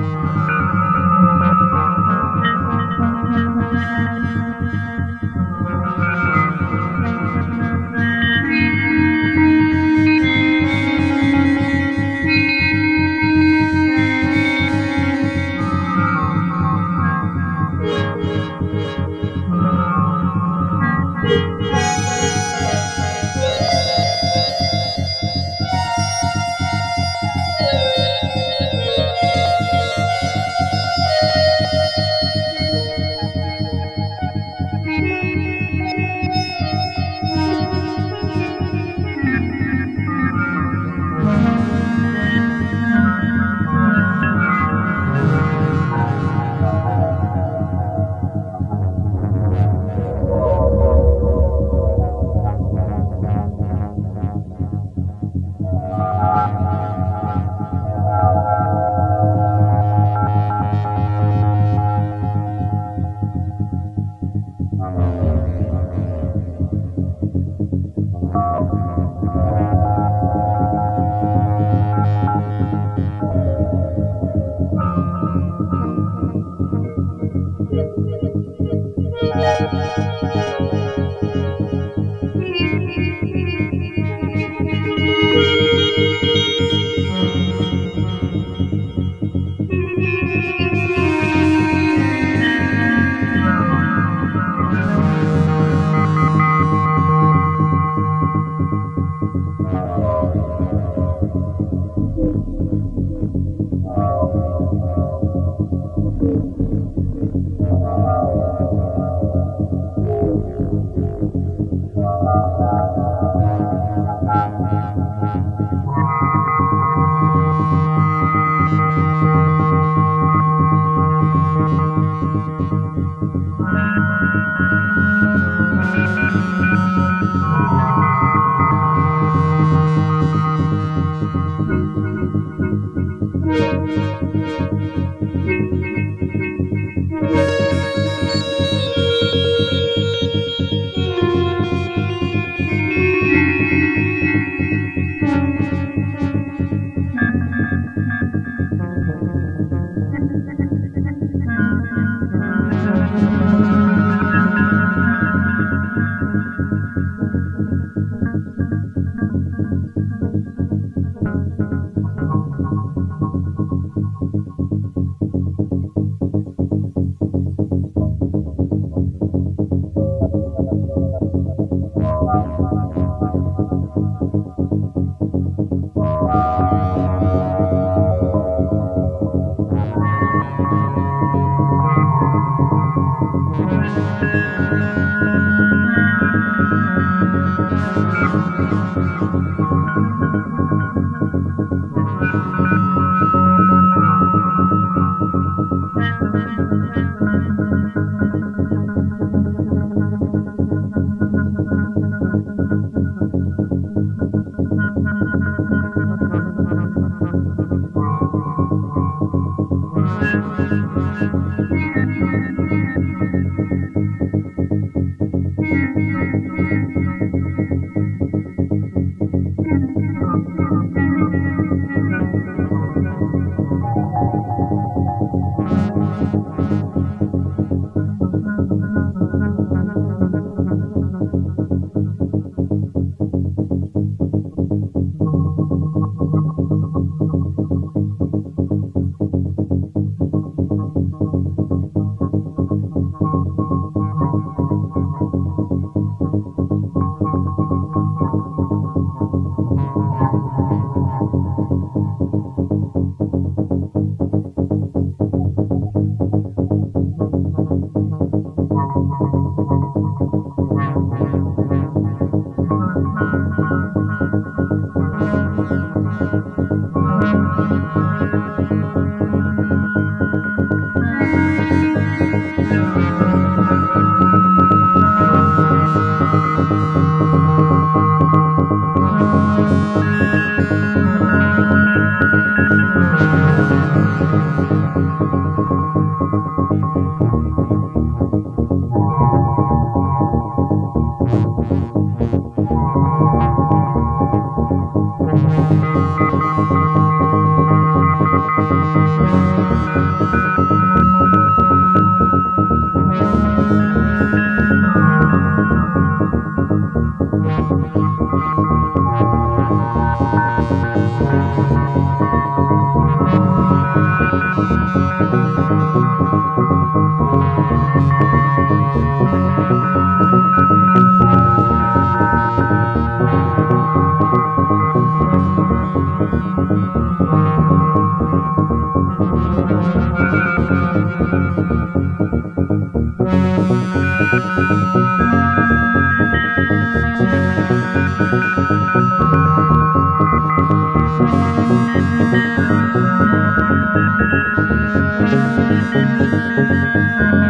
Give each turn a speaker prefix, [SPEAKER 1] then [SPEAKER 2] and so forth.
[SPEAKER 1] Thank you. thank Thank you. Thank you. Thank you.